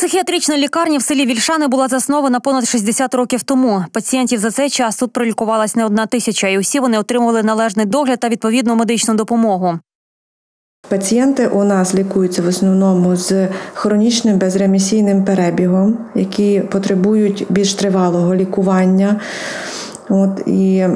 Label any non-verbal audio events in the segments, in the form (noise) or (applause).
Психіатрична лікарня в селі Вільшани була заснована понад 60 років тому. Пацієнтів за цей час тут пролікувалась не одна тисяча, і усі вони отримували належний догляд та відповідну медичну допомогу. Пацієнти у нас лікуються в основному з хронічним безремісійним перебігом, які потребують більш тривалого лікування. От, і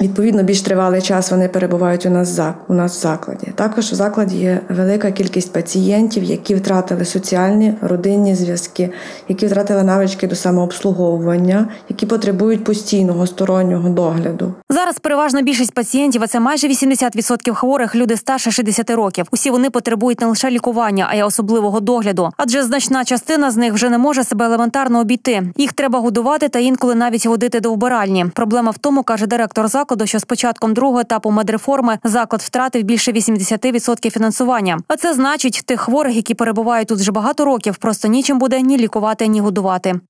Відповідно, більш тривалий час вони перебувають у нас у нас в закладі. Також у закладі є велика кількість пацієнтів, які втратили соціальні родинні зв'язки, які втратили навички до самообслуговування, які потребують постійного стороннього догляду. Зараз переважна більшість пацієнтів, а це майже 80% хворих, люди старше 60 років. Усі вони потребують не лише лікування, а й особливого догляду. Адже значна частина з них вже не може себе елементарно обійти. Їх треба годувати та інколи навіть водити до вбиральні. Проблема в тому, каже директор закладу, що з початком другого етапу медреформи заклад втратив більше 80% фінансування. А це значить, тих хворих, які перебувають тут вже багато років, просто нічим буде ні лікувати, ні годувати.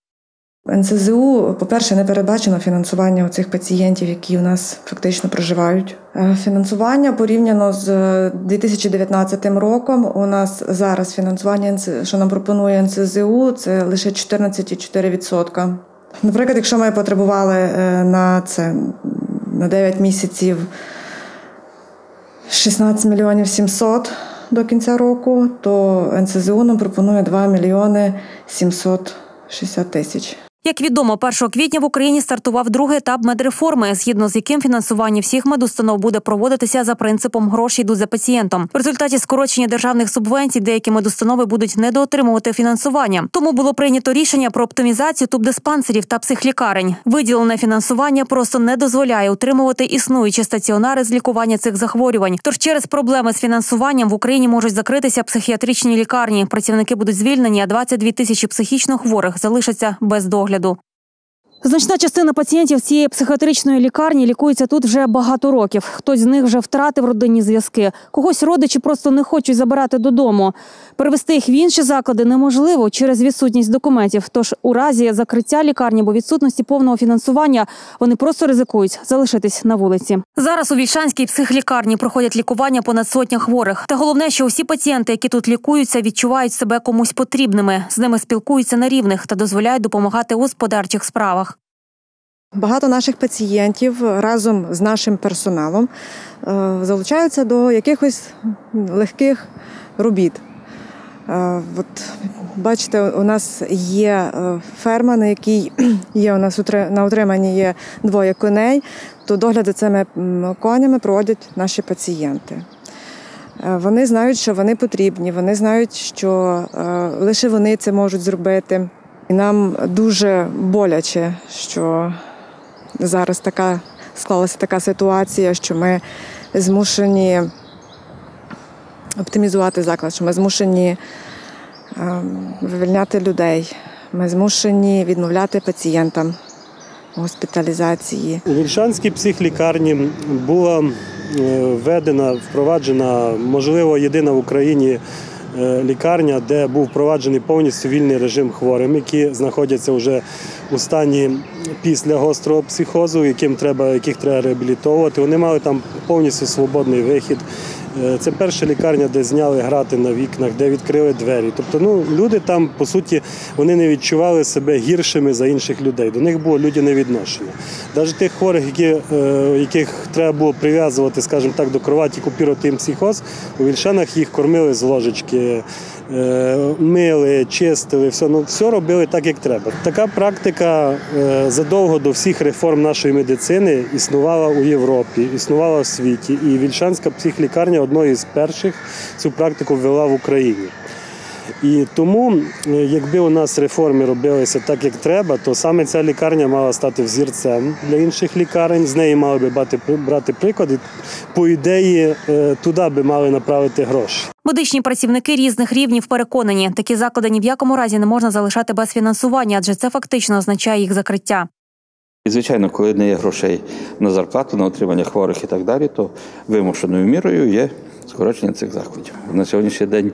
НСЗУ, по-перше, не передбачено фінансування цих пацієнтів, які у нас фактично проживають. Е, фінансування порівняно з 2019 роком. У нас зараз фінансування, що нам пропонує НСЗУ, це лише 14,4%. Наприклад, якщо ми потребували е, на це на 9 місяців 16 мільйонів 700 до кінця року, то НСЗУ нам пропонує 2 мільйони 760 тисяч. Як відомо, 1 квітня в Україні стартував другий етап медреформи, згідно з яким фінансування всіх медустанов буде проводитися за принципом гроші йдуть за пацієнтом. В результаті скорочення державних субвенцій деякі медустанови будуть недоотримувати фінансування. Тому було прийнято рішення про оптимізацію тубдиспансерів та психлікарень. Виділене фінансування просто не дозволяє утримувати існуючі стаціонари з лікування цих захворювань. Тож через проблеми з фінансуванням в Україні можуть закритися психіатричні лікарні. Працівники будуть звільнені, а 22 тисячі психічно хворих залишаться без догляду огляду. Значна частина пацієнтів цієї психіатричної лікарні лікується тут вже багато років. Хтось з них вже втратив родинні зв'язки. Когось родичі просто не хочуть забирати додому. Перевести їх в інші заклади неможливо через відсутність документів. Тож у разі закриття лікарні, бо відсутності повного фінансування вони просто ризикують залишитись на вулиці. Зараз у Вільшанській психлікарні проходять лікування понад сотня хворих. Та головне, що усі пацієнти, які тут лікуються, відчувають себе комусь потрібними. З ними спілкуються на рівних та дозволяють допомагати у господарчих справах. Багато наших пацієнтів разом з нашим персоналом е, залучаються до якихось легких робіт. Е, от, Бачите, у нас є е, ферма, на якій є у нас на утриманні є двоє коней, то догляд за цими конями проводять наші пацієнти. Вони знають, що вони потрібні, вони знають, що лише вони це можуть зробити. І нам дуже боляче, що зараз така склалася така ситуація, що ми змушені оптимізувати заклад, що ми змушені ем, вивільняти людей, ми змушені відмовляти пацієнтам госпіталізації. У Вільшанській психлікарні була е, введена, впроваджена, можливо, єдина в Україні. Е, лікарня, де був впроваджений повністю вільний режим хворим, які знаходяться вже у стані після гострого психозу, яким треба, яких треба реабілітовувати. Вони мали там повністю свободний вихід. Е, це перша лікарня, де зняли грати на вікнах, де відкрили двері. Тобто, ну люди там по суті вони не відчували себе гіршими за інших людей. До них було людяне відношення. Навіть тих хворих, які, е, яких треба було прив'язувати, скажімо так, до кроваті, купірувати їм психоз, у вільшанах їх кормили з ложечки. Е, мили, чистили, все ну все робили так, як треба. Така практика задовго до всіх реформ нашої медицини існувала у Європі, існувала в світі. І Вільшанська психлікарня одною з перших цю практику ввела в Україні. І тому, е, якби у нас реформи робилися так, як треба, то саме ця лікарня мала стати взірцем для інших лікарень. З неї мали би брати, брати приклад. І, По ідеї, е, туди би мали направити гроші. Медичні працівники різних рівнів переконані, такі заклади ні в якому разі не можна залишати без фінансування, адже це фактично означає їх закриття. І, звичайно, коли не є грошей на зарплату, на отримання хворих і так далі, то вимушеною мірою є скорочення цих закладів. На сьогоднішній день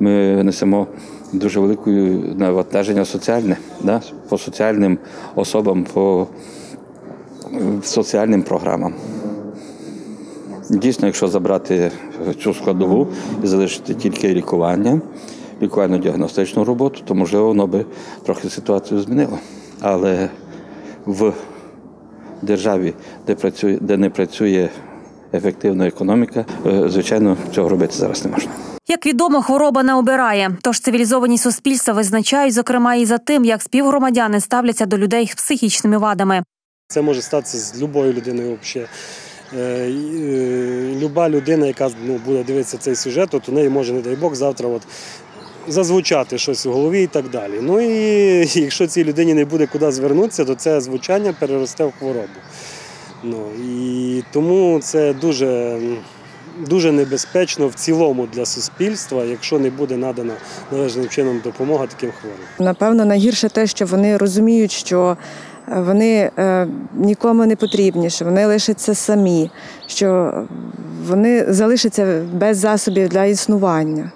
ми несемо дуже велике навантаження соціальне да, по соціальним особам, по соціальним програмам. Дійсно, якщо забрати цю складову і залишити тільки лікування, лікувально-діагностичну роботу, то можливо воно би трохи ситуацію змінило. Але в державі, де працює, де не працює ефективна економіка, е, звичайно, цього робити зараз не можна. Як відомо, хвороба не обирає. Тож цивілізовані суспільства визначають, зокрема, і за тим, як співгромадяни ставляться до людей з психічними вадами. Це може статися з будь-якою людиною взагалі. Е, е, Люба людина, яка ну, буде дивитися цей сюжет, от у неї може, не дай Бог, завтра от, зазвучати щось у голові і так далі. Ну і (laughs) якщо цій людині не буде куди звернутися, то це звучання переросте в хворобу. Ну, і тому це дуже, дуже небезпечно в цілому для суспільства, якщо не буде надана належним чином допомога таким хворим. Напевно, найгірше те, що вони розуміють, що вони е, нікому не потрібні, що вони лишаться самі, що вони залишаться без засобів для існування.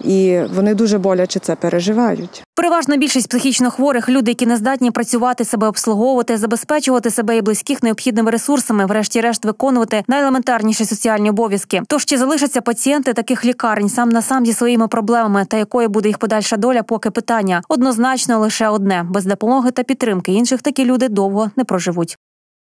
І вони дуже боляче це переживають. Переважна більшість психічно хворих люди, які не здатні працювати, себе обслуговувати, забезпечувати себе і близьких необхідними ресурсами, врешті-решт виконувати найелементарніші соціальні обов'язки. Тож чи залишаться пацієнти таких лікарень сам на сам зі своїми проблемами, та якою буде їх подальша доля, поки питання однозначно лише одне: без допомоги та підтримки інших такі люди довго не проживуть.